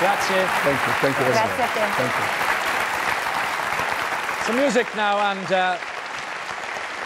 Grazie. Thank you. Thank you very Grazie a te. Thank you. Some music now, and uh,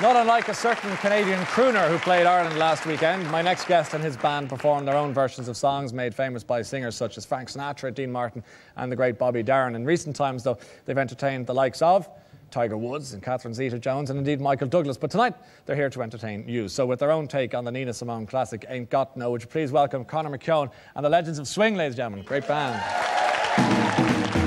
not unlike a certain Canadian crooner who played Ireland last weekend, my next guest and his band performed their own versions of songs made famous by singers such as Frank Sinatra, Dean Martin, and the great Bobby Darin. In recent times, though, they've entertained the likes of Tiger Woods and Catherine Zeta Jones, and indeed Michael Douglas. But tonight, they're here to entertain you. So, with their own take on the Nina Simone classic Ain't Got No, would you please welcome Connor McKeon and the Legends of Swing, ladies and gentlemen. Great band.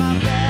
My back.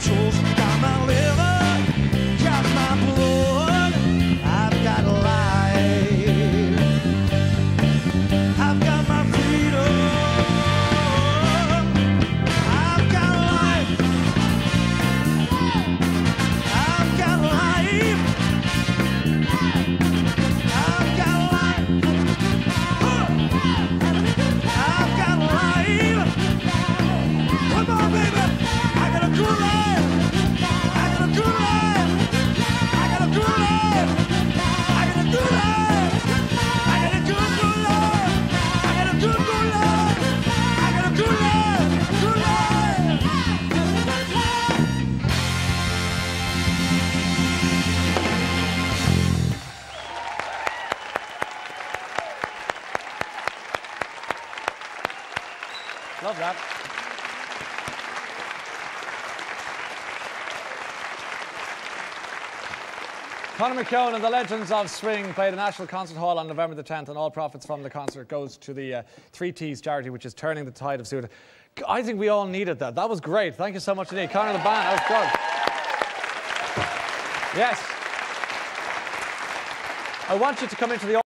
toes, got my liver, Love that. Connor McKeon and the Legends of Swing played the National Concert Hall on November the 10th, and all profits from the concert goes to the uh, Three T's charity, which is turning the tide of suicide. I think we all needed that. That was great. Thank you so much indeed. Conor the band, that was good. Yes. I want you to come into the